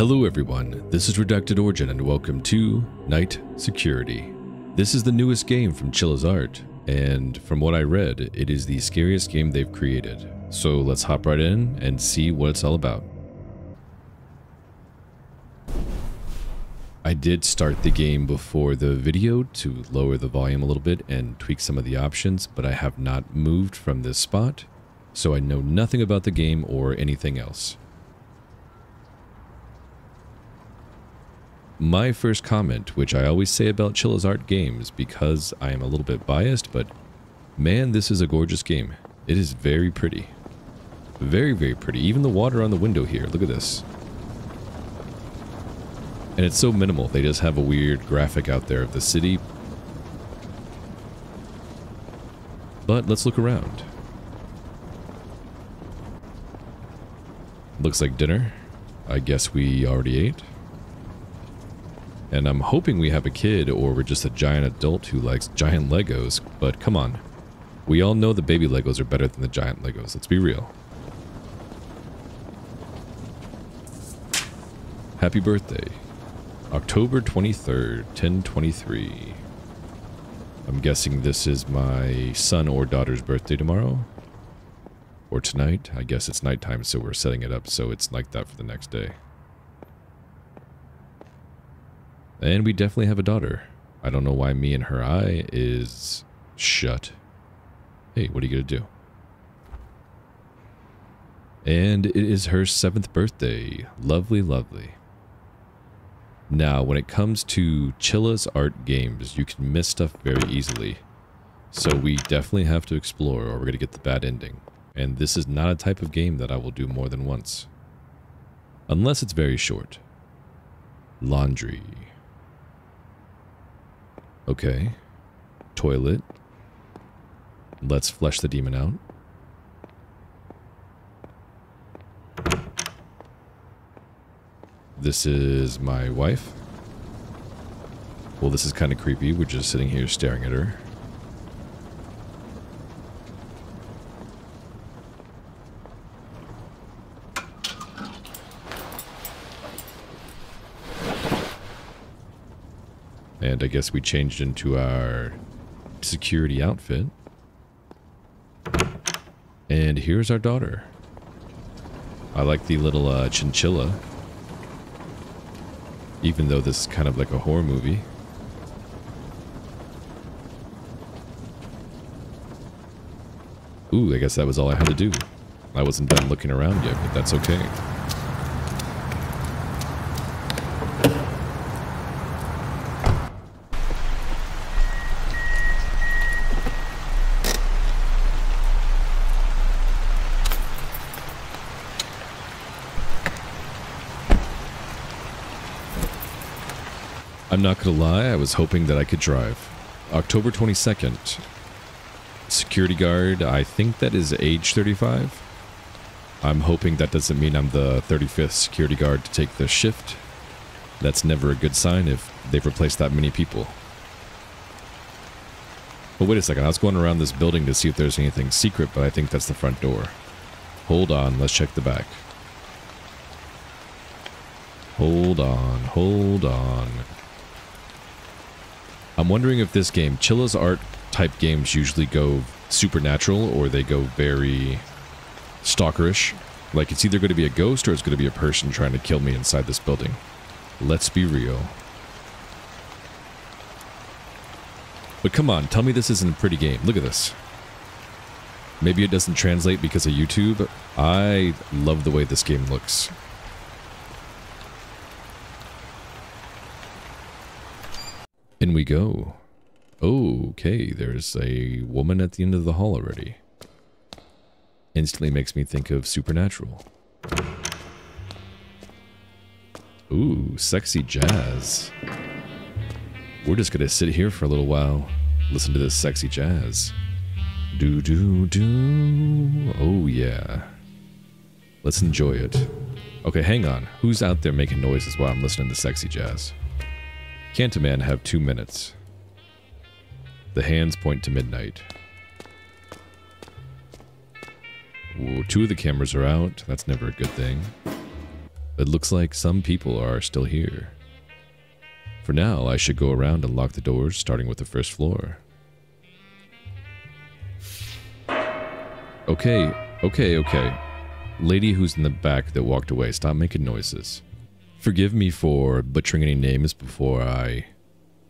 Hello everyone, this is Redacted Origin and welcome to Night Security. This is the newest game from Chilla's Art, and from what I read, it is the scariest game they've created. So let's hop right in and see what it's all about. I did start the game before the video to lower the volume a little bit and tweak some of the options, but I have not moved from this spot, so I know nothing about the game or anything else. My first comment, which I always say about Chilla's Art games because I am a little bit biased, but man, this is a gorgeous game. It is very pretty. Very, very pretty. Even the water on the window here, look at this. And it's so minimal. They just have a weird graphic out there of the city. But let's look around. Looks like dinner. I guess we already ate. And I'm hoping we have a kid or we're just a giant adult who likes giant Legos. But come on. We all know the baby Legos are better than the giant Legos. Let's be real. Happy birthday. October 23rd, 1023. I'm guessing this is my son or daughter's birthday tomorrow. Or tonight. I guess it's nighttime, so we're setting it up so it's like that for the next day. And we definitely have a daughter. I don't know why me and her eye is shut. Hey, what are you going to do? And it is her seventh birthday. Lovely, lovely. Now, when it comes to Chilla's art games, you can miss stuff very easily. So we definitely have to explore or we're going to get the bad ending. And this is not a type of game that I will do more than once. Unless it's very short. Laundry. Okay. Toilet. Let's flesh the demon out. This is my wife. Well, this is kind of creepy. We're just sitting here staring at her. And I guess we changed into our security outfit. And here's our daughter. I like the little uh, chinchilla even though this is kind of like a horror movie. Ooh, I guess that was all I had to do. I wasn't done looking around yet, but that's okay. I'm not gonna lie, I was hoping that I could drive. October 22nd. Security guard, I think that is age 35. I'm hoping that doesn't mean I'm the 35th security guard to take the shift. That's never a good sign if they've replaced that many people. But wait a second, I was going around this building to see if there's anything secret, but I think that's the front door. Hold on, let's check the back. Hold on, hold on. I'm wondering if this game, Chilla's art type games usually go supernatural or they go very stalkerish. Like it's either going to be a ghost or it's going to be a person trying to kill me inside this building. Let's be real. But come on, tell me this isn't a pretty game. Look at this. Maybe it doesn't translate because of YouTube. I love the way this game looks. In we go. Okay, there's a woman at the end of the hall already. Instantly makes me think of Supernatural. Ooh, sexy jazz. We're just gonna sit here for a little while, listen to this sexy jazz. Do do do. Oh yeah. Let's enjoy it. Okay, hang on. Who's out there making noises while I'm listening to sexy jazz? Cantaman have two minutes. The hands point to midnight. Ooh, two of the cameras are out. That's never a good thing. It looks like some people are still here. For now, I should go around and lock the doors, starting with the first floor. Okay, okay, okay. Lady who's in the back that walked away, stop making noises. Forgive me for butchering any names before I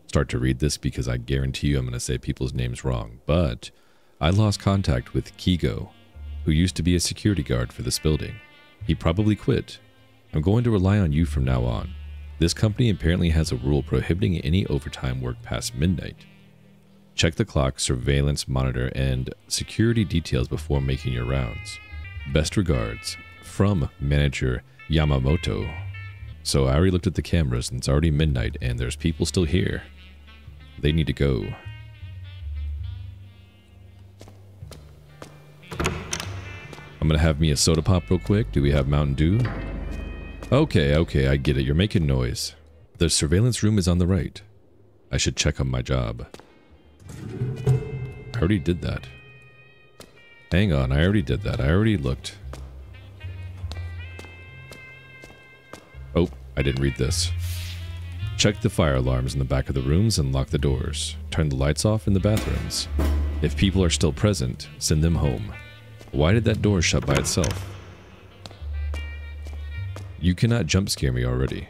start to read this because I guarantee you I'm going to say people's names wrong. But I lost contact with Kigo, who used to be a security guard for this building. He probably quit. I'm going to rely on you from now on. This company apparently has a rule prohibiting any overtime work past midnight. Check the clock, surveillance monitor, and security details before making your rounds. Best regards, from Manager Yamamoto. So I already looked at the cameras and it's already midnight and there's people still here. They need to go. I'm gonna have me a soda pop real quick. Do we have Mountain Dew? Okay, okay, I get it. You're making noise. The surveillance room is on the right. I should check on my job. I already did that. Hang on, I already did that. I already looked. Oh, I didn't read this. Check the fire alarms in the back of the rooms and lock the doors. Turn the lights off in the bathrooms. If people are still present, send them home. Why did that door shut by itself? You cannot jump scare me already.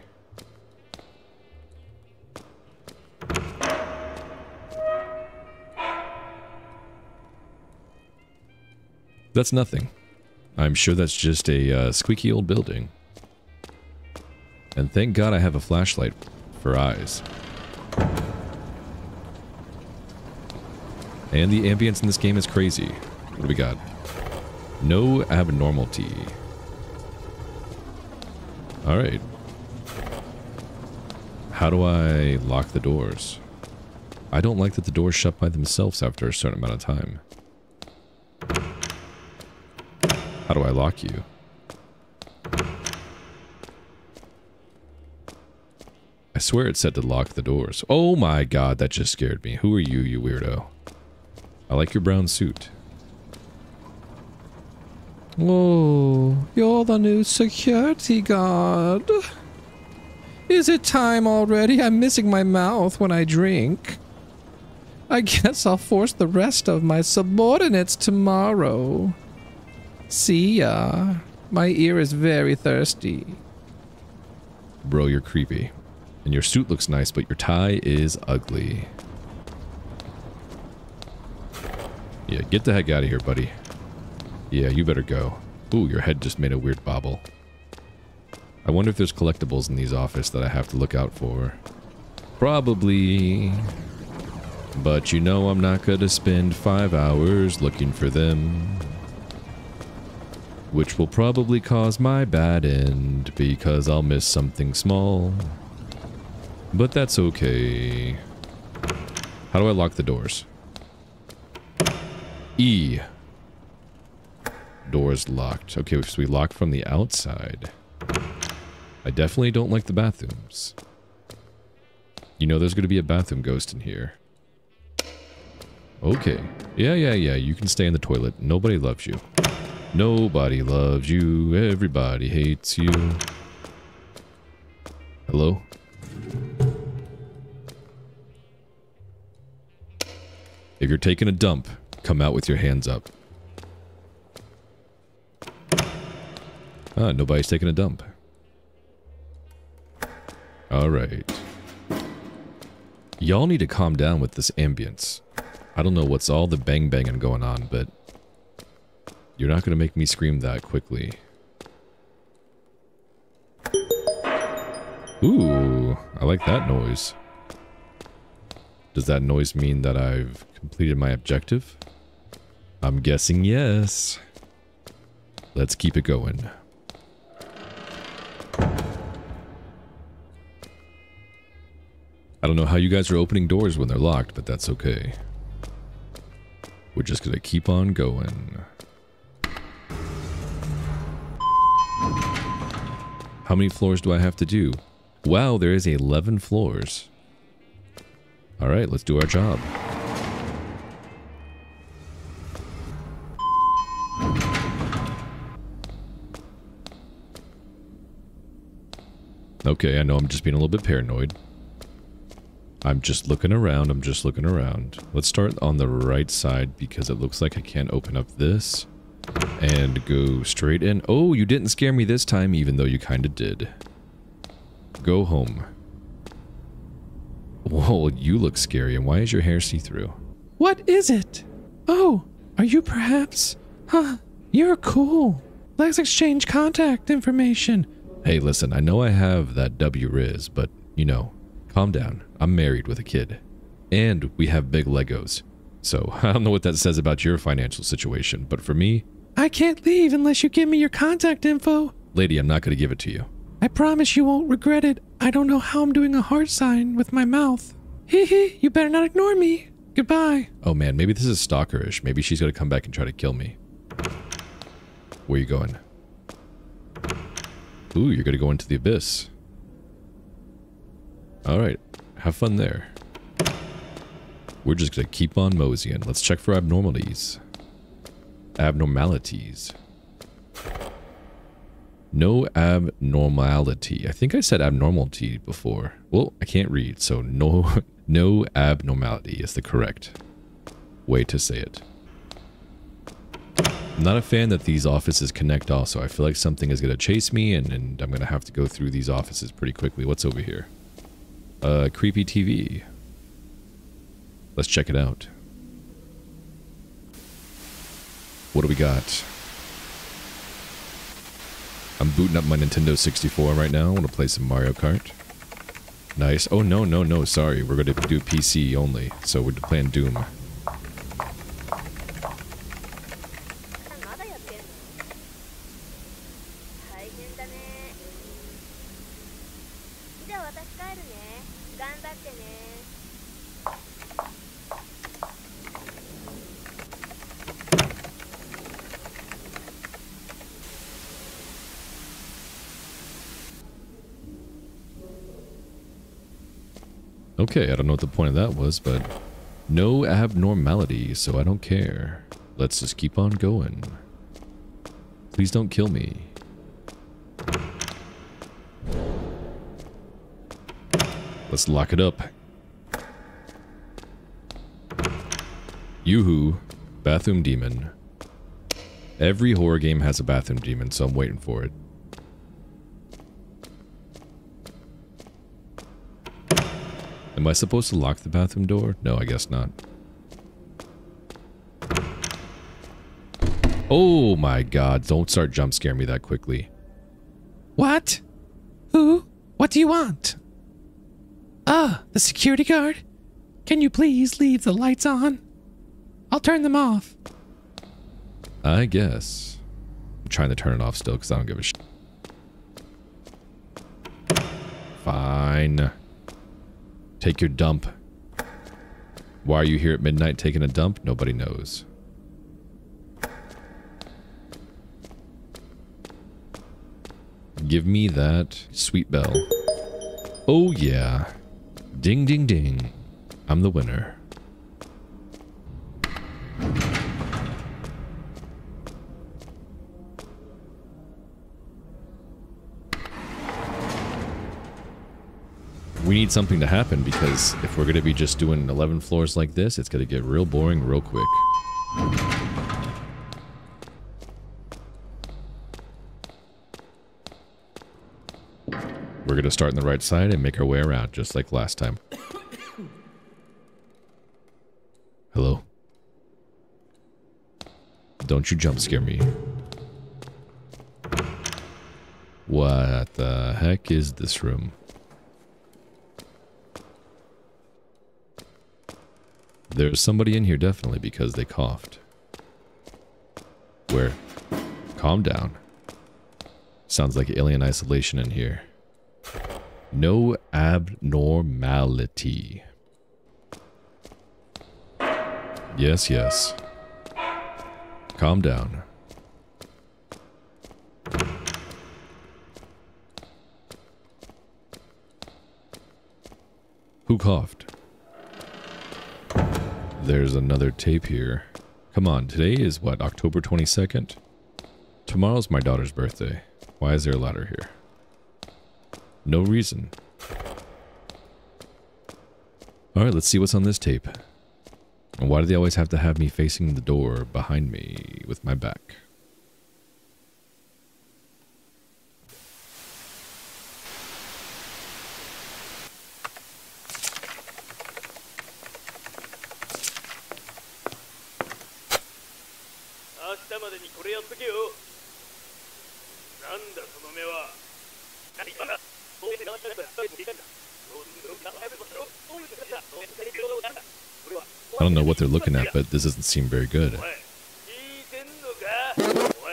That's nothing. I'm sure that's just a uh, squeaky old building. And thank God I have a flashlight for eyes. And the ambience in this game is crazy. What do we got? No abnormality. Alright. How do I lock the doors? I don't like that the doors shut by themselves after a certain amount of time. How do I lock you? I swear it said to lock the doors. Oh my god, that just scared me. Who are you, you weirdo? I like your brown suit. Oh, you're the new security guard. Is it time already? I'm missing my mouth when I drink. I guess I'll force the rest of my subordinates tomorrow. See ya. My ear is very thirsty. Bro, you're creepy. And your suit looks nice, but your tie is ugly. Yeah, get the heck out of here, buddy. Yeah, you better go. Ooh, your head just made a weird bobble. I wonder if there's collectibles in these office that I have to look out for. Probably. But you know I'm not gonna spend five hours looking for them. Which will probably cause my bad end because I'll miss something small. But that's okay. How do I lock the doors? E. Doors locked. Okay, so we lock from the outside. I definitely don't like the bathrooms. You know there's going to be a bathroom ghost in here. Okay. Yeah, yeah, yeah. You can stay in the toilet. Nobody loves you. Nobody loves you. Everybody hates you. Hello? If you're taking a dump, come out with your hands up. Ah, nobody's taking a dump. Alright. Y'all need to calm down with this ambience. I don't know what's all the bang banging going on, but you're not going to make me scream that quickly. Ooh, I like that noise. Does that noise mean that I've completed my objective? I'm guessing yes. Let's keep it going. I don't know how you guys are opening doors when they're locked, but that's okay. We're just gonna keep on going. How many floors do I have to do? Wow, there is 11 floors. Alright, let's do our job. Okay, I know I'm just being a little bit paranoid. I'm just looking around. I'm just looking around. Let's start on the right side because it looks like I can't open up this and go straight in. Oh, you didn't scare me this time, even though you kind of did. Go home. Whoa, you look scary. And why is your hair see-through? What is it? Oh, are you perhaps? Huh, you're cool. Let's exchange contact information. Hey, listen, I know I have that W Riz, but, you know, calm down. I'm married with a kid. And we have big Legos. So, I don't know what that says about your financial situation, but for me... I can't leave unless you give me your contact info. Lady, I'm not going to give it to you. I promise you won't regret it. I don't know how I'm doing a heart sign with my mouth. Hee hee, you better not ignore me. Goodbye. Oh man, maybe this is stalkerish. Maybe she's going to come back and try to kill me. Where you going? Ooh, you're going to go into the abyss. Alright, have fun there. We're just going to keep on moseying. Let's check for abnormalities. Abnormalities. No abnormality. I think I said abnormality before. Well, I can't read, so no, no abnormality is the correct way to say it. I'm not a fan that these offices connect also. I feel like something is going to chase me and, and I'm going to have to go through these offices pretty quickly. What's over here? Uh, creepy TV. Let's check it out. What do we got? I'm booting up my Nintendo 64 right now. I want to play some Mario Kart. Nice. Oh, no, no, no. Sorry. We're going to do PC only. So we're playing Doom. Okay, I don't know what the point of that was, but no abnormality, so I don't care. Let's just keep on going. Please don't kill me. Let's lock it up. Yoo-hoo, bathroom demon. Every horror game has a bathroom demon, so I'm waiting for it. Am I supposed to lock the bathroom door? No, I guess not. Oh my god, don't start jump scare me that quickly. What? Who? What do you want? Ah, the security guard? Can you please leave the lights on? I'll turn them off. I guess. I'm trying to turn it off still because I don't give a shit. Fine. Take your dump. Why are you here at midnight taking a dump? Nobody knows. Give me that sweet bell. Oh yeah. Ding ding ding. I'm the winner. We need something to happen because if we're going to be just doing 11 floors like this, it's going to get real boring real quick. We're going to start on the right side and make our way around just like last time. Hello? Don't you jump scare me. What the heck is this room? There's somebody in here definitely because they coughed. Where? Calm down. Sounds like alien isolation in here. No abnormality. Yes, yes. Calm down. Who coughed? There's another tape here. Come on, today is what, October 22nd? Tomorrow's my daughter's birthday. Why is there a ladder here? No reason. Alright, let's see what's on this tape. And why do they always have to have me facing the door behind me with my back? I don't know what they're looking at, but this doesn't seem very good.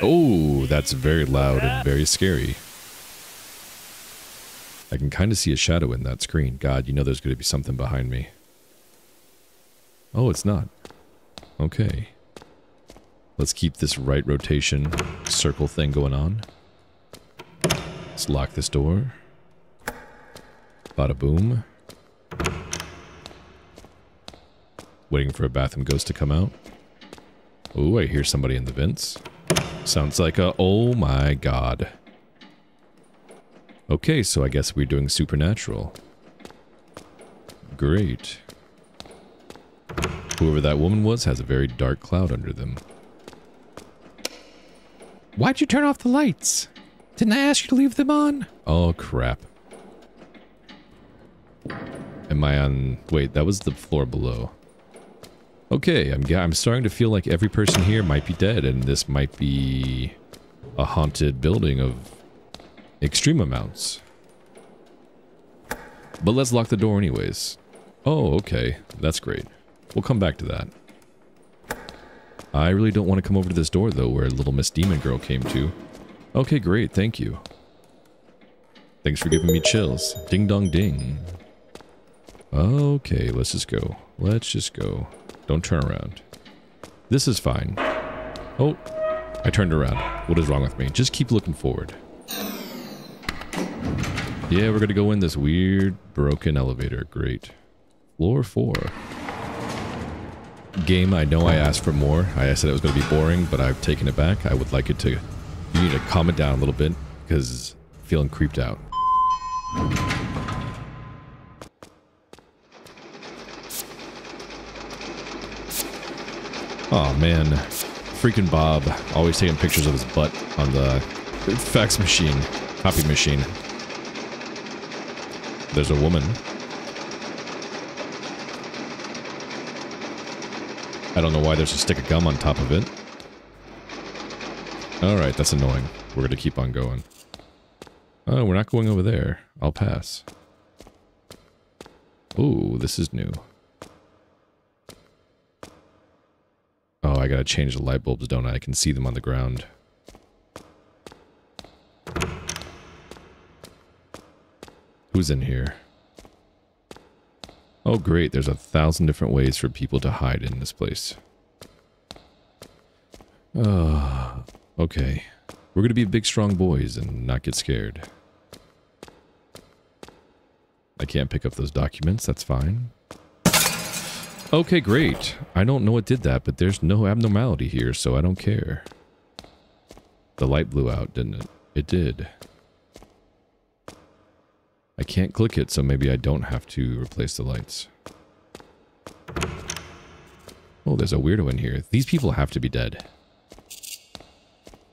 Oh, that's very loud and very scary. I can kind of see a shadow in that screen. God, you know there's going to be something behind me. Oh, it's not. Okay. Let's keep this right rotation circle thing going on. Let's lock this door. Bada boom. Waiting for a bathroom ghost to come out. Oh, I hear somebody in the vents. Sounds like a oh my god. Okay, so I guess we're doing supernatural. Great. Whoever that woman was has a very dark cloud under them. Why'd you turn off the lights? Didn't I ask you to leave them on? Oh, crap. Am I on... Wait, that was the floor below. Okay, I'm, I'm starting to feel like every person here might be dead, and this might be a haunted building of extreme amounts. But let's lock the door anyways. Oh, okay. That's great. We'll come back to that. I really don't want to come over to this door, though, where little Miss Demon Girl came to. Okay, great. Thank you. Thanks for giving me chills. Ding dong ding. Okay, let's just go. Let's just go. Don't turn around. This is fine. Oh, I turned around. What is wrong with me? Just keep looking forward. Yeah, we're gonna go in this weird, broken elevator. Great. Floor four. Game, I know I asked for more. I said it was gonna be boring, but I've taken it back. I would like it to... You need to calm it down a little bit, because feeling creeped out. Oh man, freaking Bob, always taking pictures of his butt on the fax machine, copy machine. There's a woman. I don't know why there's a stick of gum on top of it. Alright, that's annoying. We're gonna keep on going. Oh, we're not going over there. I'll pass. Oh, this is new. I gotta change the light bulbs, don't I? I can see them on the ground. Who's in here? Oh, great. There's a thousand different ways for people to hide in this place. Oh, okay. We're gonna be big, strong boys and not get scared. I can't pick up those documents. That's fine. Okay, great. I don't know what did that, but there's no abnormality here, so I don't care. The light blew out, didn't it? It did. I can't click it, so maybe I don't have to replace the lights. Oh, there's a weirdo in here. These people have to be dead.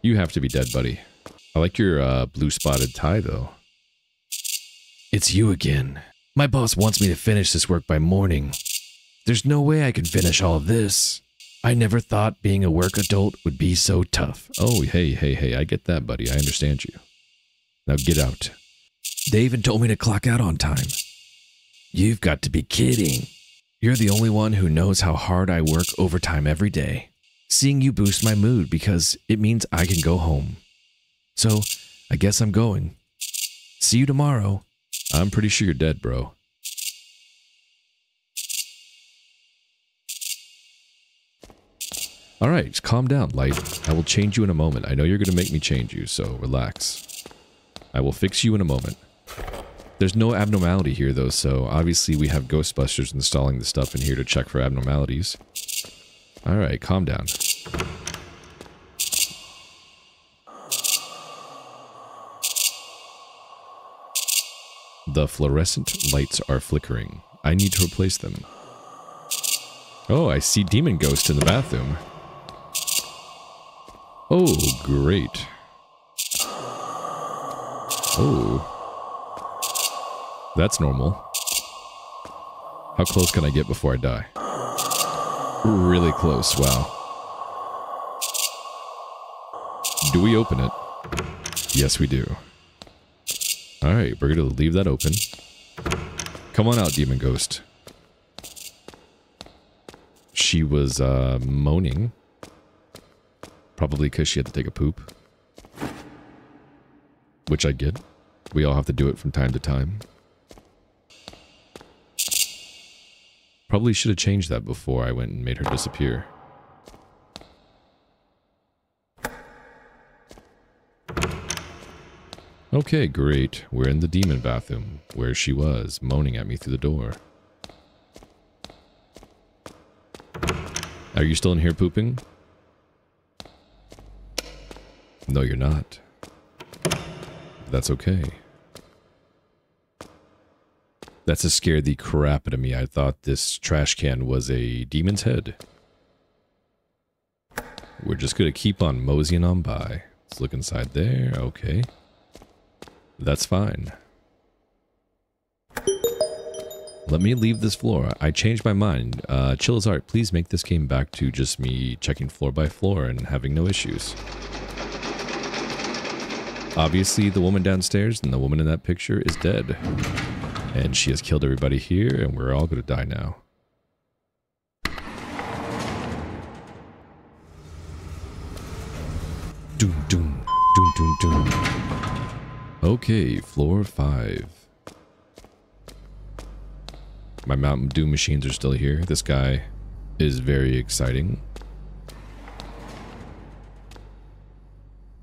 You have to be dead, buddy. I like your uh, blue spotted tie, though. It's you again. My boss wants me to finish this work by morning. There's no way I can finish all of this. I never thought being a work adult would be so tough. Oh, hey, hey, hey, I get that, buddy. I understand you. Now get out. They even told me to clock out on time. You've got to be kidding. You're the only one who knows how hard I work overtime every day. Seeing you boosts my mood because it means I can go home. So, I guess I'm going. See you tomorrow. I'm pretty sure you're dead, bro. All right, calm down, Light. I will change you in a moment. I know you're going to make me change you, so relax. I will fix you in a moment. There's no abnormality here, though, so obviously we have Ghostbusters installing the stuff in here to check for abnormalities. All right, calm down. The fluorescent lights are flickering. I need to replace them. Oh, I see Demon Ghost in the bathroom. Oh, great. Oh. That's normal. How close can I get before I die? Really close, wow. Do we open it? Yes, we do. Alright, we're gonna leave that open. Come on out, Demon Ghost. She was, uh, moaning. Probably because she had to take a poop. Which I get. We all have to do it from time to time. Probably should have changed that before I went and made her disappear. Okay, great. We're in the demon bathroom, where she was, moaning at me through the door. Are you still in here pooping? No, you're not. That's okay. That's a scared the crap out of me. I thought this trash can was a demon's head. We're just gonna keep on moseying on by. Let's look inside there. Okay. That's fine. Let me leave this floor. I changed my mind. Uh, Chilla's Art, please make this game back to just me checking floor by floor and having no issues. Obviously, the woman downstairs and the woman in that picture is dead. And she has killed everybody here, and we're all going to die now. Doom, doom, doom, doom, doom. Okay, floor five. My Mountain Dew machines are still here. This guy is very exciting.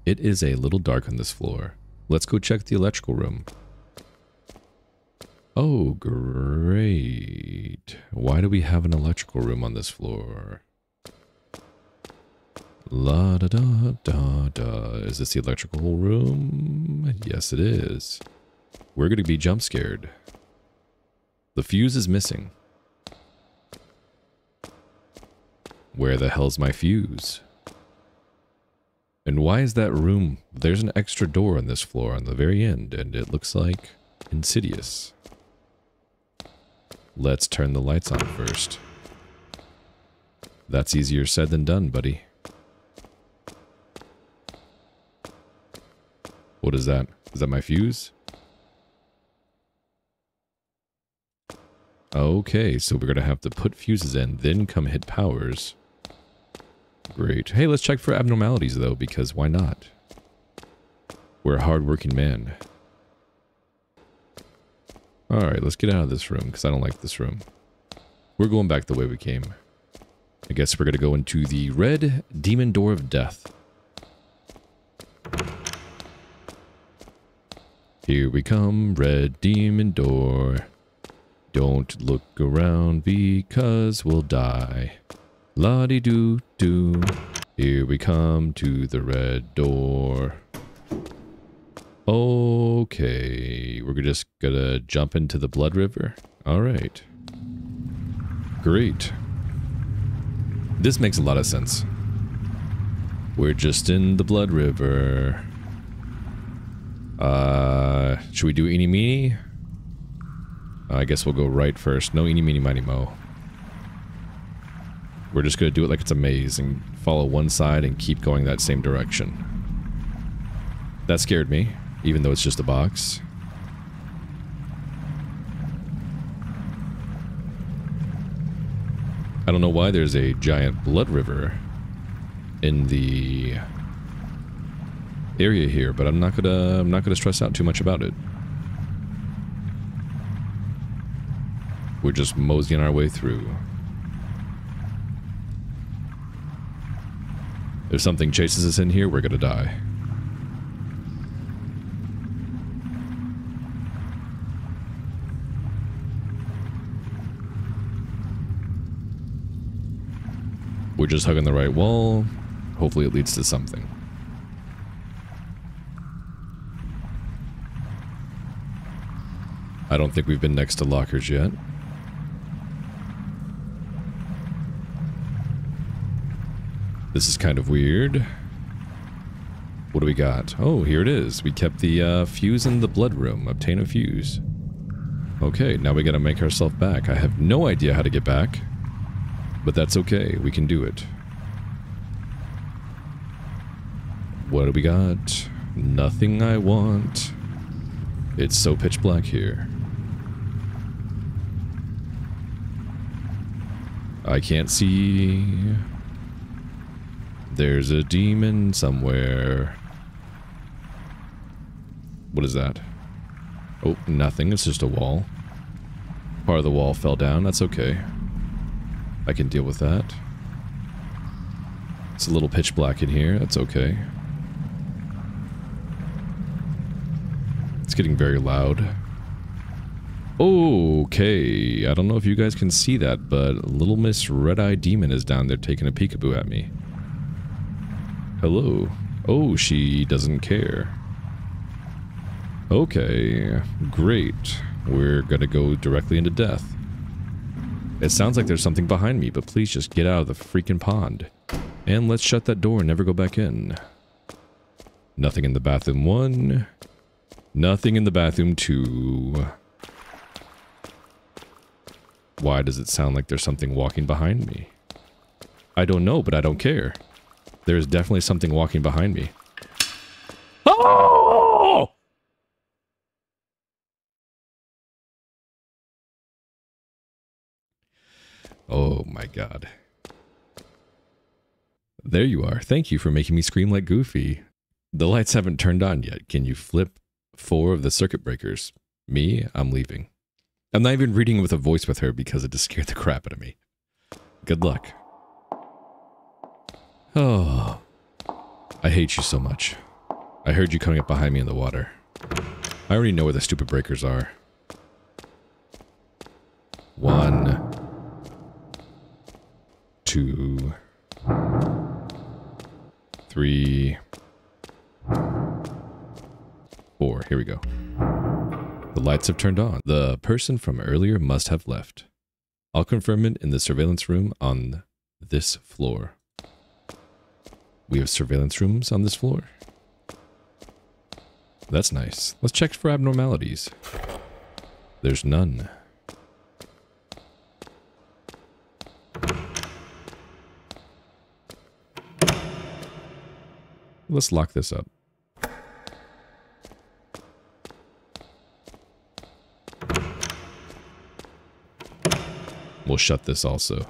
It is a little dark on this floor. Let's go check the electrical room. Oh, great. Why do we have an electrical room on this floor? La da da da da. Is this the electrical room? Yes, it is. We're going to be jump scared. The fuse is missing. Where the hell's my fuse? And why is that room... There's an extra door on this floor on the very end, and it looks like insidious. Let's turn the lights on first. That's easier said than done, buddy. What is that? Is that my fuse? Okay, so we're going to have to put fuses in, then come hit powers. Great. Hey, let's check for abnormalities, though, because why not? We're a hardworking man. Alright, let's get out of this room, because I don't like this room. We're going back the way we came. I guess we're going to go into the red demon door of death. Here we come, red demon door. Don't look around because we'll die. La-di-doo-doo. Here we come to the red door. Okay, we're just gonna jump into the blood river. All right. Great. This makes a lot of sense. We're just in the blood river. Uh, should we do eeny meeny? I guess we'll go right first. No eeny meeny miny mo. We're just gonna do it like it's a maze and follow one side and keep going that same direction. That scared me, even though it's just a box. I don't know why there's a giant blood river in the area here, but I'm not gonna I'm not gonna stress out too much about it. We're just moseying our way through. If something chases us in here, we're gonna die. We're just hugging the right wall. Hopefully it leads to something. I don't think we've been next to lockers yet. This is kind of weird. What do we got? Oh, here it is. We kept the uh, fuse in the blood room. Obtain a fuse. Okay, now we gotta make ourselves back. I have no idea how to get back. But that's okay. We can do it. What do we got? Nothing I want. It's so pitch black here. I can't see. There's a demon somewhere. What is that? Oh, nothing. It's just a wall. Part of the wall fell down. That's okay. I can deal with that. It's a little pitch black in here. That's okay. It's getting very loud. Okay, I don't know if you guys can see that, but Little Miss Red Eye Demon is down there taking a peekaboo at me. Hello. Oh, she doesn't care. Okay, great. We're gonna go directly into death. It sounds like there's something behind me, but please just get out of the freaking pond. And let's shut that door and never go back in. Nothing in the bathroom one. Nothing in the bathroom two. Why does it sound like there's something walking behind me? I don't know, but I don't care. There's definitely something walking behind me. Oh! Oh my god. There you are. Thank you for making me scream like Goofy. The lights haven't turned on yet. Can you flip four of the circuit breakers? Me, I'm leaving. I'm not even reading with a voice with her because it just scared the crap out of me. Good luck. Oh. I hate you so much. I heard you coming up behind me in the water. I already know where the stupid breakers are. One. Two. Three. Four. Here we go. The lights have turned on. The person from earlier must have left. I'll confirm it in the surveillance room on this floor. We have surveillance rooms on this floor. That's nice. Let's check for abnormalities. There's none. Let's lock this up. We'll shut this also.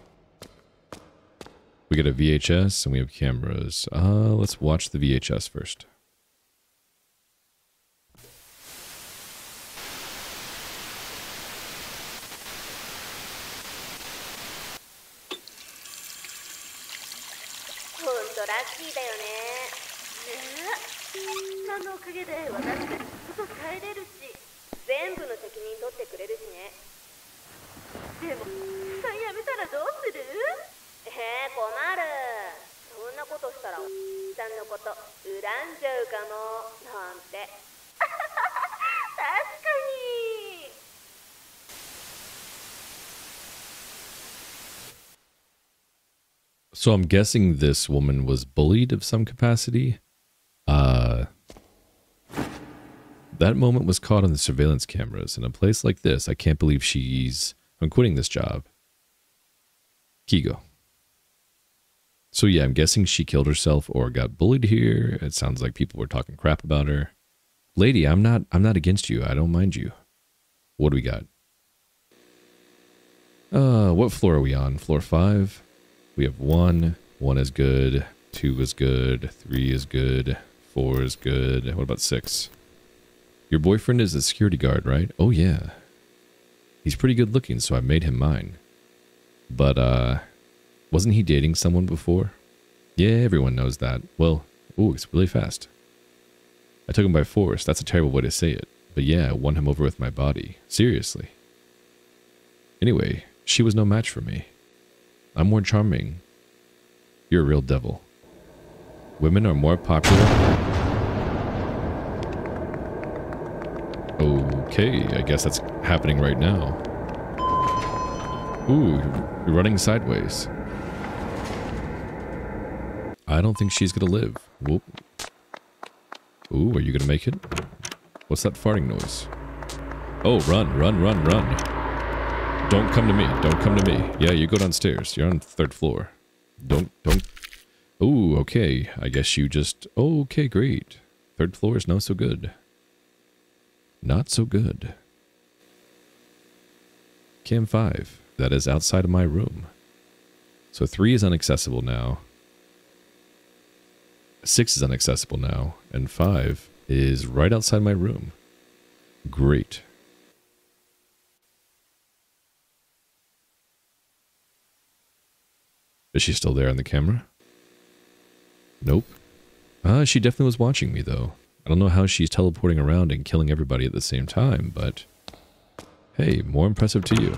We got a VHS and we have cameras. Uh, let's watch the VHS first. ほんとラッキーだよねねえさんのおかげで私たち外帰れるし全部の責任取ってくれるしねでもさんやめたらどうするえー、困るそんなことしたらおさんのこと恨んじゃうかもなんて確かに So I'm guessing this woman was bullied of some capacity. Uh, that moment was caught on the surveillance cameras. In a place like this, I can't believe she's... I'm quitting this job. Kigo. So yeah, I'm guessing she killed herself or got bullied here. It sounds like people were talking crap about her. Lady, I'm not I'm not against you. I don't mind you. What do we got? Uh, what floor are we on? Floor 5? We have 1. 1 is good. 2 is good. 3 is good. 4 is good. What about 6? Your boyfriend is a security guard, right? Oh yeah. He's pretty good looking, so I made him mine. But, uh, wasn't he dating someone before? Yeah, everyone knows that. Well, ooh, it's really fast. I took him by force. That's a terrible way to say it. But yeah, I won him over with my body. Seriously. Anyway, she was no match for me. I'm more charming. You're a real devil. Women are more popular. Okay, I guess that's happening right now. Ooh, you're running sideways. I don't think she's gonna live. Whoop. Ooh, are you gonna make it? What's that farting noise? Oh, run, run, run, run. Don't come to me. Don't come to me. Yeah, you go downstairs. You're on third floor. Don't, don't. Ooh, okay. I guess you just... Okay, great. Third floor is not so good. Not so good. Cam 5. That is outside of my room. So 3 is inaccessible now. 6 is inaccessible now. And 5 is right outside my room. Great. Is she still there on the camera? Nope. Uh, she definitely was watching me, though. I don't know how she's teleporting around and killing everybody at the same time, but... Hey, more impressive to you.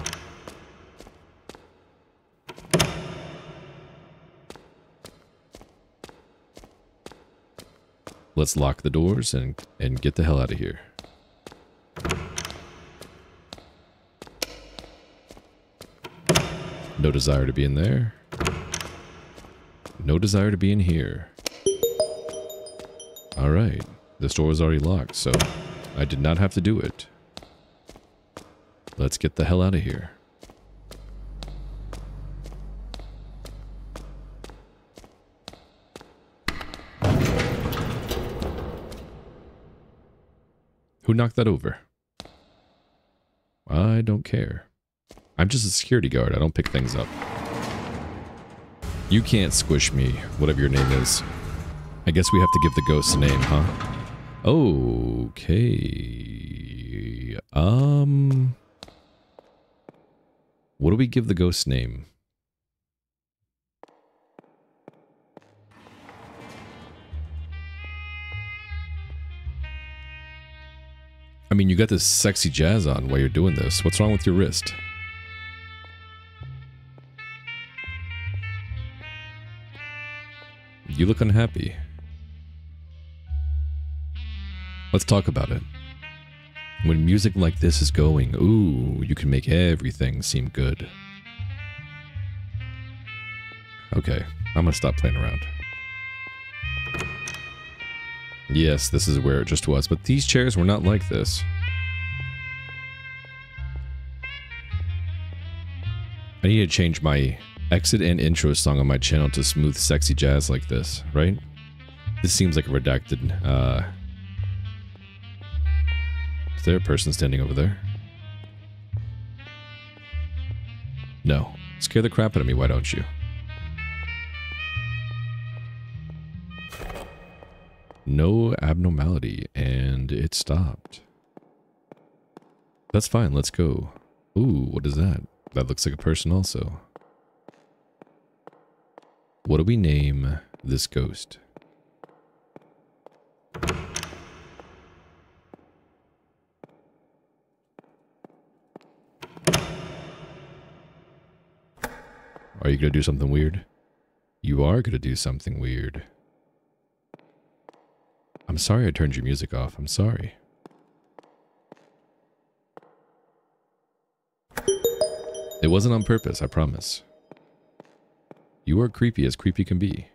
Let's lock the doors and, and get the hell out of here. No desire to be in there. No desire to be in here. Alright. This door was already locked, so I did not have to do it. Let's get the hell out of here. Who knocked that over? I don't care. I'm just a security guard. I don't pick things up. You can't squish me, whatever your name is. I guess we have to give the ghost a name, huh? Okay. Um... What do we give the ghost name? I mean, you got this sexy jazz on while you're doing this. What's wrong with your wrist? You look unhappy. Let's talk about it. When music like this is going, ooh, you can make everything seem good. Okay, I'm gonna stop playing around. Yes, this is where it just was, but these chairs were not like this. I need to change my exit and intro song on my channel to smooth, sexy jazz like this, right? This seems like a redacted, uh... Is there a person standing over there? No. Scare the crap out of me, why don't you? No abnormality, and it stopped. That's fine, let's go. Ooh, what is that? That looks like a person also. What do we name this ghost? Are you going to do something weird? You are going to do something weird. I'm sorry I turned your music off. I'm sorry. It wasn't on purpose, I promise. You are creepy as creepy can be.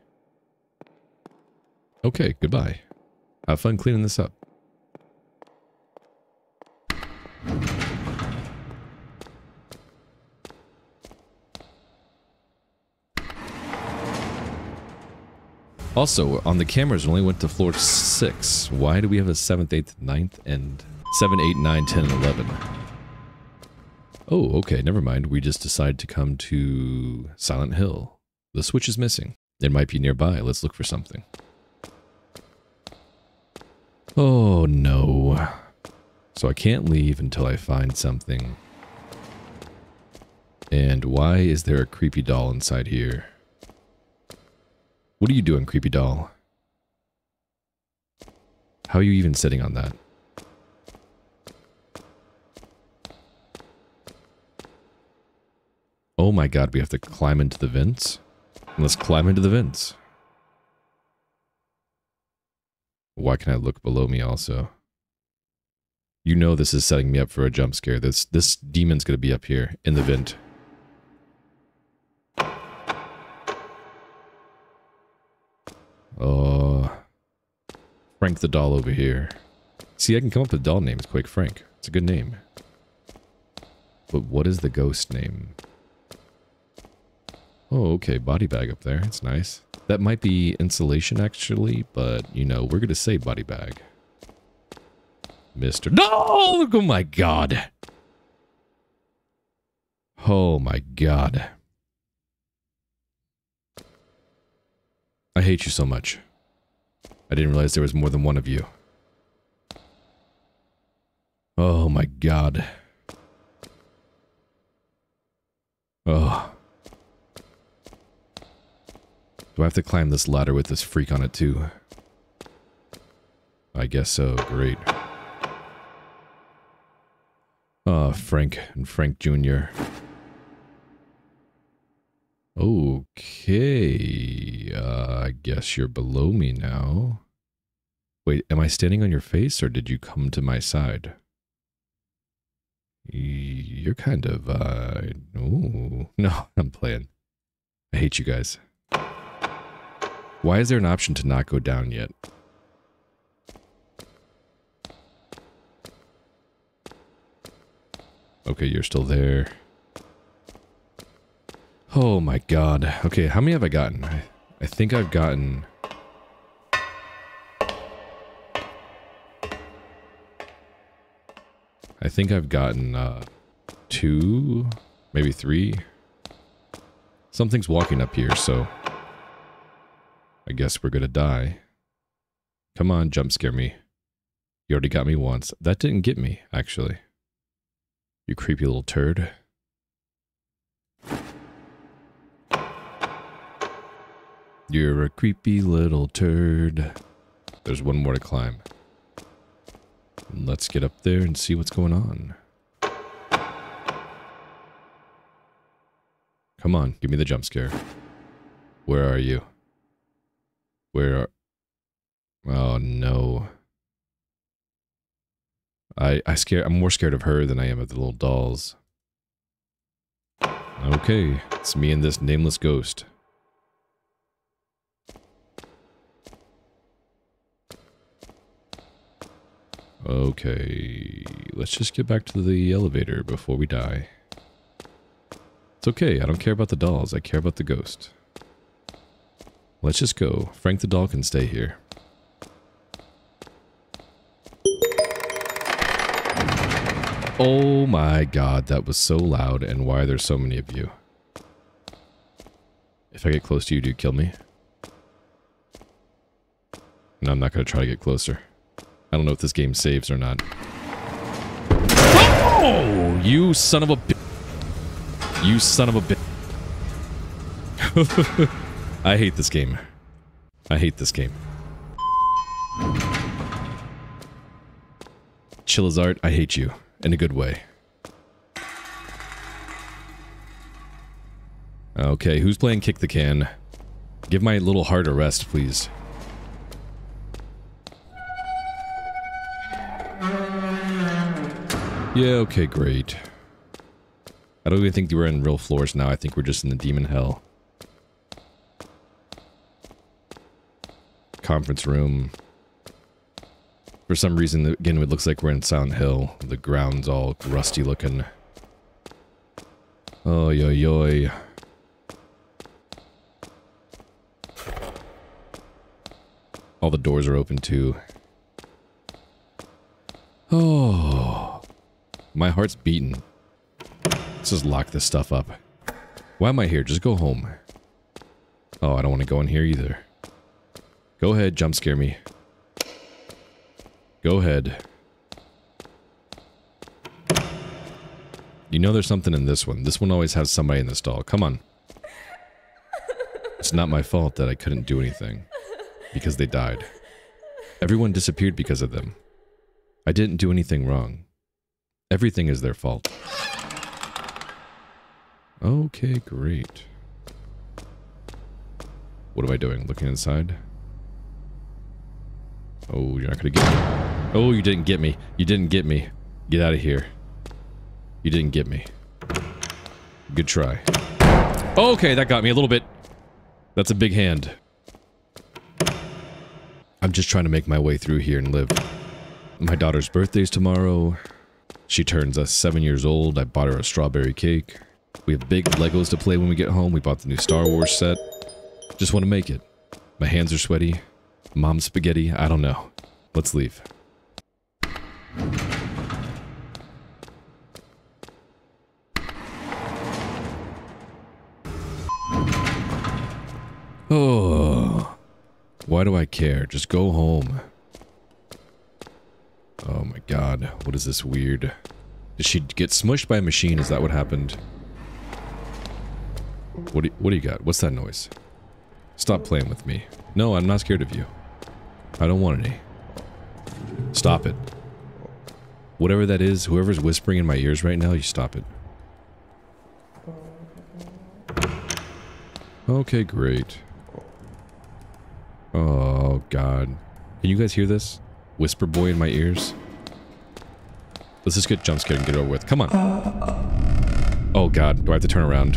Okay, goodbye. Have fun cleaning this up. Also, on the cameras, we only went to floor 6. Why do we have a 7th, 8th, 9th, and 7, 8, 9, 10, and 11? Oh, okay, never mind. We just decided to come to Silent Hill. The switch is missing. It might be nearby. Let's look for something. Oh, no. So I can't leave until I find something. And why is there a creepy doll inside here? What are you doing, creepy doll? How are you even sitting on that? Oh my god, we have to climb into the vents? Let's climb into the vents. Why can I look below me also? You know this is setting me up for a jump scare. This this demon's gonna be up here in the vent. Oh, Frank the doll over here. See, I can come up with doll names quick. Frank. It's a good name. But what is the ghost name? Oh, okay. Body bag up there. It's nice. That might be insulation, actually, but, you know, we're going to say body bag. Mr. No! Oh my god. Oh my god. I hate you so much. I didn't realize there was more than one of you. Oh my god. Oh. Do I have to climb this ladder with this freak on it too? I guess so. Great. Oh, Frank and Frank Jr. Okay. Uh, I guess you're below me now. Wait, am I standing on your face or did you come to my side? You're kind of, uh, ooh. No, I'm playing. I hate you guys. Why is there an option to not go down yet? Okay, you're still there. Oh my god. Okay, how many have I gotten? I, I think I've gotten... I think I've gotten uh, two, maybe three. Something's walking up here, so I guess we're gonna die. Come on, jump scare me. You already got me once. That didn't get me, actually. You creepy little turd. You're a creepy little turd. There's one more to climb. Let's get up there and see what's going on. Come on, give me the jump scare. Where are you? Where are... Oh, no. I, I scare, I'm more scared of her than I am of the little dolls. Okay, it's me and this nameless ghost. Okay, let's just get back to the elevator before we die. It's okay, I don't care about the dolls, I care about the ghost. Let's just go. Frank the doll can stay here. Oh my god, that was so loud, and why are there so many of you? If I get close to you, do you kill me? No, I'm not going to try to get closer. I don't know if this game saves or not. Oh, you son of a bi- You son of a bitch. I hate this game. I hate this game. Chilla's Art, I hate you. In a good way. Okay, who's playing Kick the Can? Give my little heart a rest, please. Yeah, okay, great. I don't even think we're in real floors now. I think we're just in the demon hell. Conference room. For some reason, again, it looks like we're in Silent Hill. The ground's all rusty looking. Oh, yo, yo. All the doors are open too. Oh. My heart's beating. Let's just lock this stuff up. Why am I here? Just go home. Oh, I don't want to go in here either. Go ahead, jump scare me. Go ahead. You know there's something in this one. This one always has somebody in the stall. Come on. It's not my fault that I couldn't do anything. Because they died. Everyone disappeared because of them. I didn't do anything wrong. Everything is their fault. Okay, great. What am I doing? Looking inside? Oh, you're not gonna get me. Oh, you didn't get me. You didn't get me. Get out of here. You didn't get me. Good try. Okay, that got me a little bit. That's a big hand. I'm just trying to make my way through here and live. My daughter's birthday's tomorrow. She turns us seven years old. I bought her a strawberry cake. We have big Legos to play when we get home. We bought the new Star Wars set. Just want to make it. My hands are sweaty. Mom's spaghetti. I don't know. Let's leave. Oh. Why do I care? Just go home. Oh my god. What is this weird? Did she get smushed by a machine? Is that what happened? What do, you, what do you got? What's that noise? Stop playing with me. No, I'm not scared of you. I don't want any. Stop it. Whatever that is, whoever's whispering in my ears right now, you stop it. Okay, great. Oh, God. Can you guys hear this? Whisper boy in my ears? Let's just get jump scared and get over with. Come on. Oh, God. Do I have to turn around?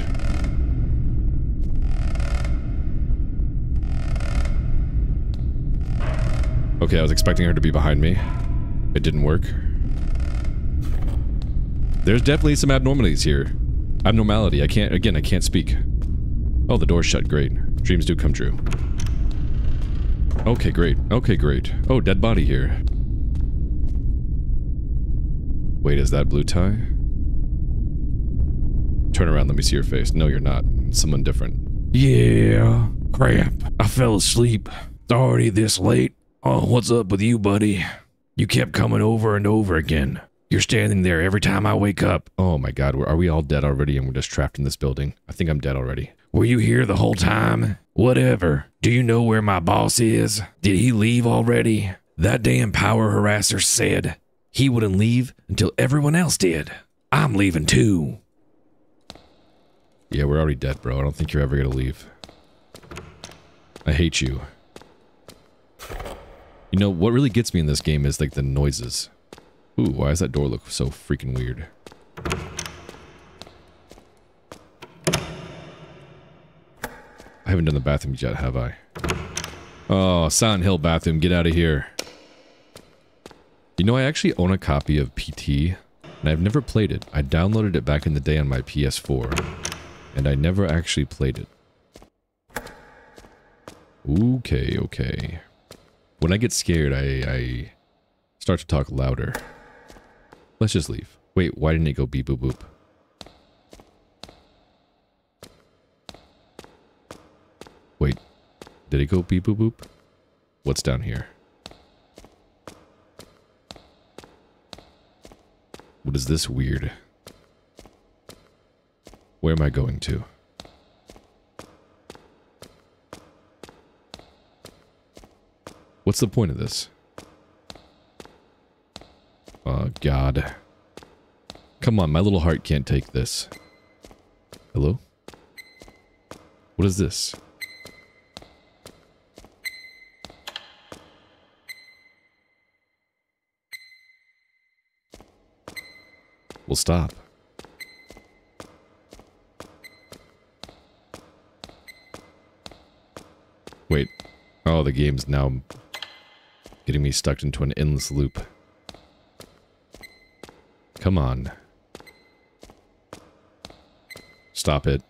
Okay, I was expecting her to be behind me. It didn't work. There's definitely some abnormalities here. Abnormality. I can't, again, I can't speak. Oh, the door's shut. Great. Dreams do come true. Okay, great. Okay, great. Oh, dead body here. Wait, is that blue tie? Turn around, let me see your face. No, you're not. Someone different. Yeah, crap. I fell asleep. It's already this late. Oh, what's up with you, buddy? You kept coming over and over again. You're standing there every time I wake up. Oh my god, are we all dead already and we're just trapped in this building? I think I'm dead already. Were you here the whole time? Whatever. Do you know where my boss is? Did he leave already? That damn power harasser said he wouldn't leave until everyone else did. I'm leaving too. Yeah, we're already dead, bro. I don't think you're ever gonna leave. I hate you. You know, what really gets me in this game is like the noises. Ooh, why does that door look so freaking weird? I haven't done the bathroom yet, have I? Oh, Silent Hill bathroom, get out of here. You know, I actually own a copy of PT, and I've never played it. I downloaded it back in the day on my PS4, and I never actually played it. Okay, okay. When I get scared, I, I start to talk louder. Let's just leave. Wait, why didn't it go beep boop boop? Wait, did it go beep boop boop? What's down here? What is this weird? Where am I going to? What's the point of this? Oh, God. Come on, my little heart can't take this. Hello? What is this? We'll stop. Wait. Oh, the game's now getting me stuck into an endless loop. Come on. Stop it.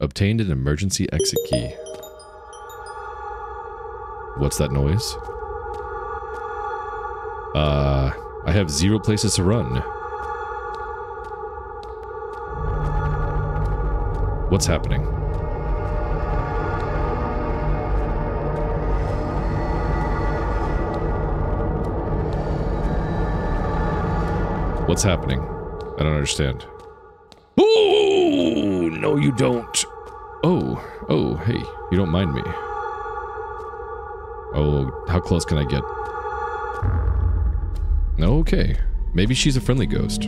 Obtained an emergency exit key. What's that noise? Uh, I have zero places to run. What's happening? What's happening? I don't understand. Oh, no you don't. Oh, oh, hey, you don't mind me. Oh, how close can I get? Okay. Maybe she's a friendly ghost.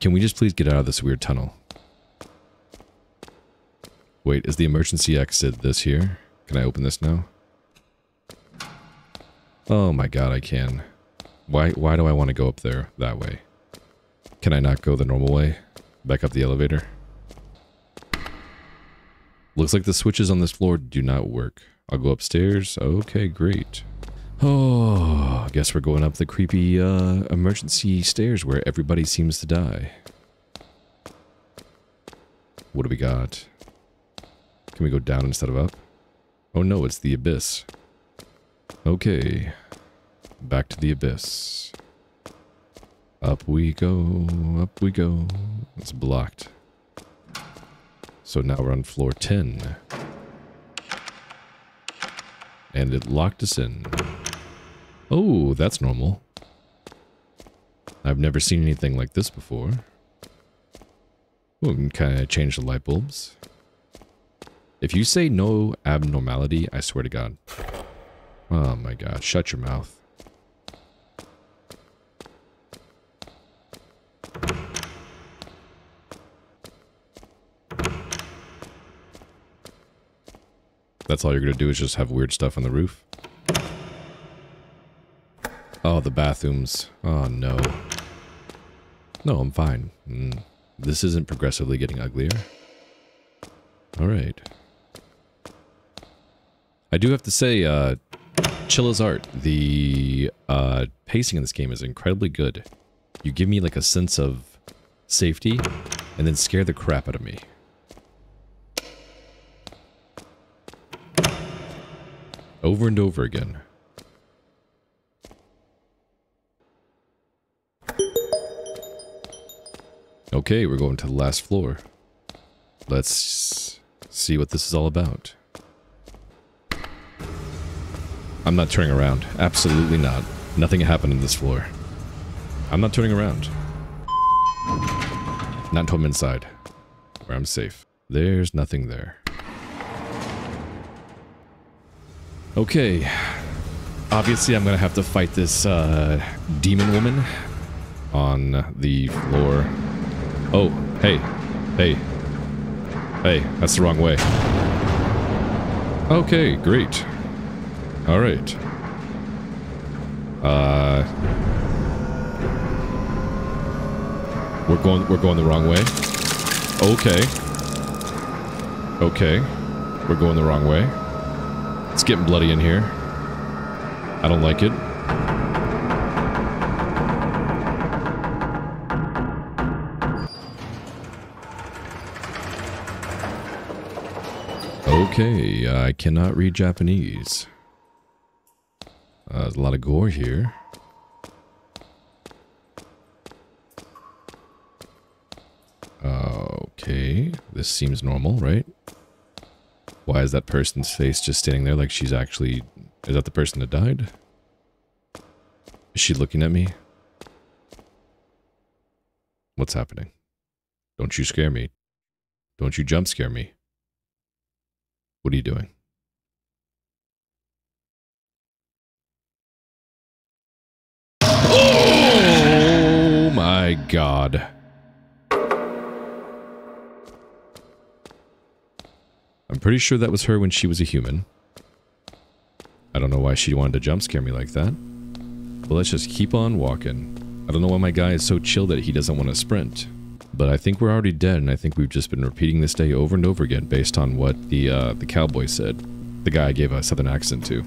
Can we just please get out of this weird tunnel? Wait, is the emergency exit this here? Can I open this now? Oh my god, I can. Why why do I want to go up there that way? Can I not go the normal way? Back up the elevator? Looks like the switches on this floor do not work. I'll go upstairs. Okay, great. Oh, I guess we're going up the creepy uh, emergency stairs where everybody seems to die. What do we got? Can we go down instead of up? Oh no, it's the abyss. Okay. Back to the abyss. Up we go, up we go. It's blocked. So now we're on floor 10. And it locked us in. Oh, that's normal. I've never seen anything like this before. we can kind of change the light bulbs. If you say no abnormality, I swear to God. Oh my god, shut your mouth. That's all you're gonna do is just have weird stuff on the roof? Oh, the bathrooms. Oh no. No, I'm fine. Mm. This isn't progressively getting uglier. Alright. I do have to say, uh, Chilla's art, the uh, pacing in this game is incredibly good. You give me like a sense of safety and then scare the crap out of me. Over and over again. Okay, we're going to the last floor. Let's see what this is all about. I'm not turning around. Absolutely not. Nothing happened in this floor. I'm not turning around. Not until I'm inside. Where I'm safe. There's nothing there. Okay. Obviously, I'm gonna have to fight this uh, demon woman on the floor. Oh, hey. Hey. Hey, that's the wrong way. Okay, great. All right. Uh, we're going. We're going the wrong way. Okay. Okay. We're going the wrong way. It's getting bloody in here. I don't like it. Okay, I cannot read Japanese. Uh, there's a lot of gore here. Okay, this seems normal, right? Why is that person's face just standing there like she's actually... Is that the person that died? Is she looking at me? What's happening? Don't you scare me. Don't you jump scare me. What are you doing? Oh my god. I'm pretty sure that was her when she was a human. I don't know why she wanted to jump scare me like that. But let's just keep on walking. I don't know why my guy is so chill that he doesn't want to sprint. But I think we're already dead, and I think we've just been repeating this day over and over again based on what the uh, the cowboy said. The guy I gave a southern accent to.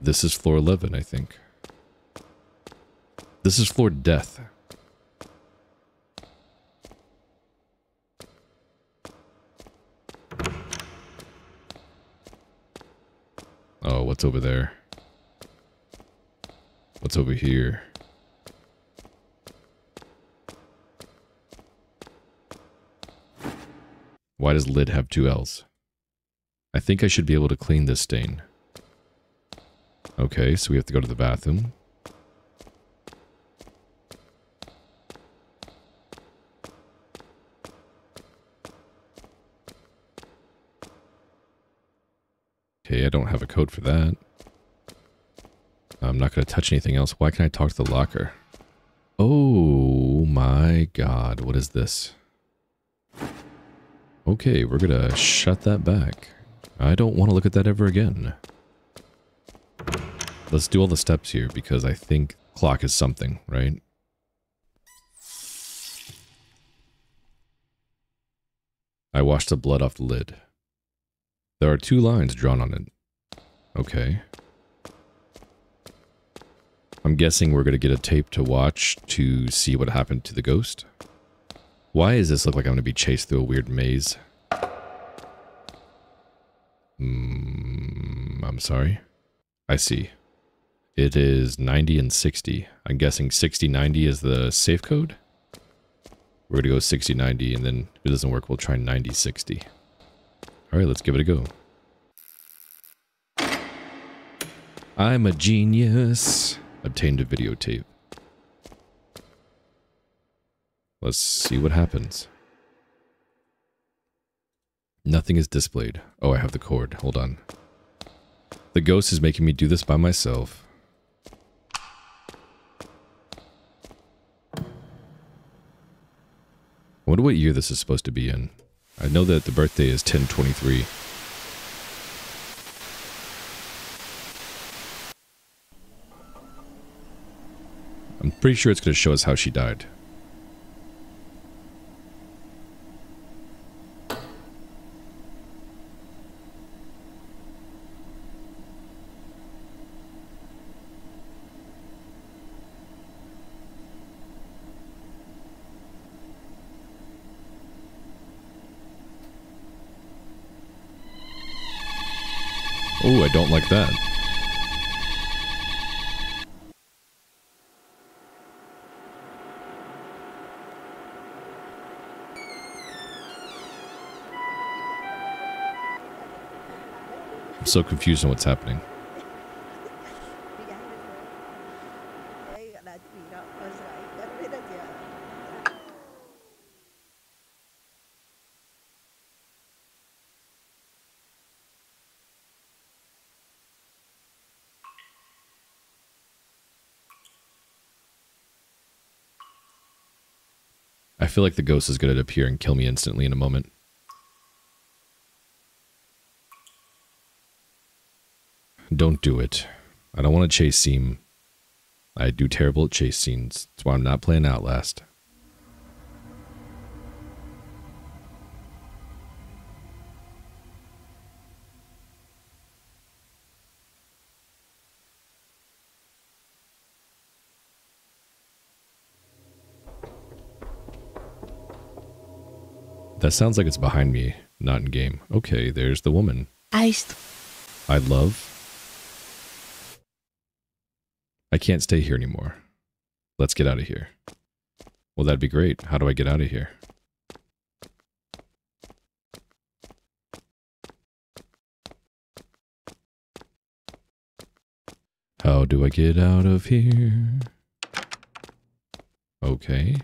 This is floor 11, I think. This is floor death. Oh, what's over there? What's over here? Why does lid have two L's? I think I should be able to clean this stain. Okay, so we have to go to the bathroom. Okay, I don't have a code for that. I'm not going to touch anything else. Why can't I talk to the locker? Oh my god, what is this? Okay, we're gonna shut that back. I don't want to look at that ever again. Let's do all the steps here because I think clock is something, right? I washed the blood off the lid. There are two lines drawn on it. Okay. I'm guessing we're going to get a tape to watch to see what happened to the ghost. Why does this look like I'm going to be chased through a weird maze? Mm, I'm sorry. I see. It is 90 and 60. I'm guessing 60-90 is the safe code? We're going to go 60-90, and then if it doesn't work, we'll try 90-60. Alright, let's give it a go. I'm a genius. Obtained a videotape. Let's see what happens. Nothing is displayed. Oh, I have the cord. Hold on. The ghost is making me do this by myself. I wonder what year this is supposed to be in. I know that the birthday is 1023. I'm pretty sure it's going to show us how she died. Oh, I don't like that. So confused on what's happening. I feel like the ghost is going to appear and kill me instantly in a moment. Don't do it. I don't want to chase scene. I do terrible at chase scenes. That's why I'm not playing Outlast. That sounds like it's behind me, not in game. Okay, there's the woman. I. I love I can't stay here anymore. Let's get out of here. Well, that'd be great. How do I get out of here? How do I get out of here? Okay.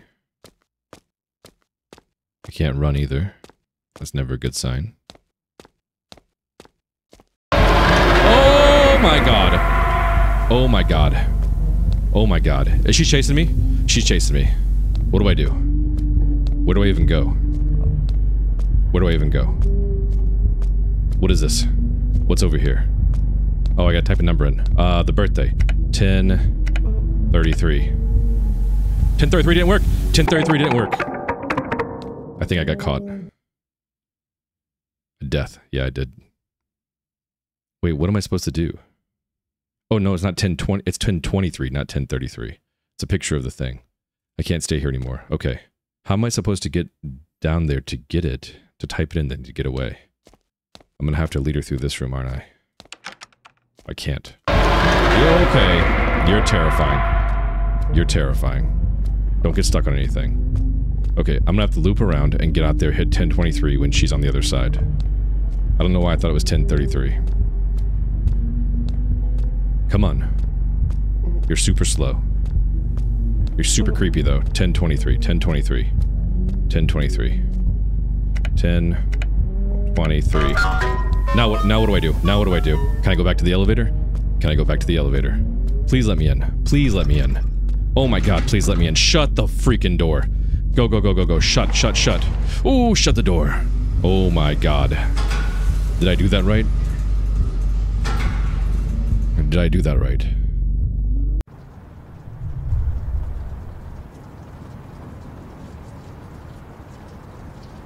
I can't run either. That's never a good sign. Oh my god. Oh my god. Oh my god. Is she chasing me? She's chasing me. What do I do? Where do I even go? Where do I even go? What is this? What's over here? Oh, I gotta type a number in. Uh, the birthday. 1033. 1033 didn't work! 1033 didn't work. I think I got caught. Death. Yeah, I did. Wait, what am I supposed to do? Oh no, it's not 1020. It's 1023, not 1033. It's a picture of the thing. I can't stay here anymore. Okay. How am I supposed to get down there to get it? To type it in then to get away? I'm gonna have to lead her through this room, aren't I? I can't. You're okay. You're terrifying. You're terrifying. Don't get stuck on anything. Okay, I'm gonna have to loop around and get out there, hit 1023 when she's on the other side. I don't know why I thought it was 1033. Come on. You're super slow. You're super creepy though. 1023, 1023. 1023. 1023. Now what now what do I do? Now what do I do? Can I go back to the elevator? Can I go back to the elevator? Please let me in. Please let me in. Oh my god, please let me in. Shut the freaking door. Go, go, go, go, go. Shut, shut, shut. Ooh, shut the door. Oh my god. Did I do that right? Did I do that right?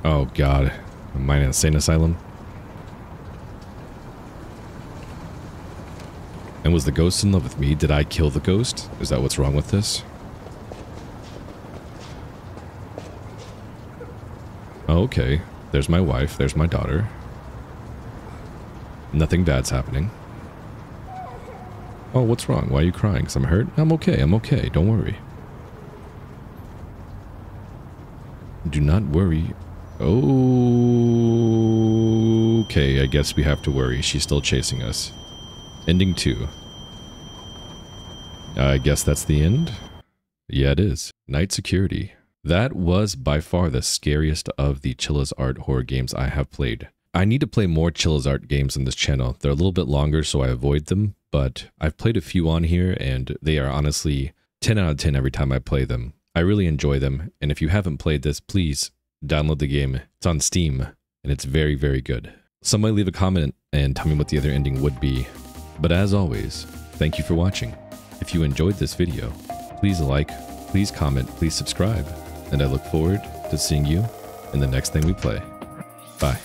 Oh god. Am I in an insane asylum? And was the ghost in love with me? Did I kill the ghost? Is that what's wrong with this? Okay. There's my wife. There's my daughter. Nothing bad's happening. Oh, what's wrong? Why are you crying? Because I'm hurt? I'm okay. I'm okay. Don't worry. Do not worry. Oh okay, I guess we have to worry. She's still chasing us. Ending 2. I guess that's the end? Yeah, it is. Night Security. That was by far the scariest of the Chilla's Art horror games I have played. I need to play more Chilla's Art games on this channel. They're a little bit longer, so I avoid them, but I've played a few on here, and they are honestly 10 out of 10 every time I play them. I really enjoy them, and if you haven't played this, please download the game. It's on Steam, and it's very, very good. Somebody leave a comment and tell me what the other ending would be. But as always, thank you for watching. If you enjoyed this video, please like, please comment, please subscribe, and I look forward to seeing you in the next thing we play. Bye.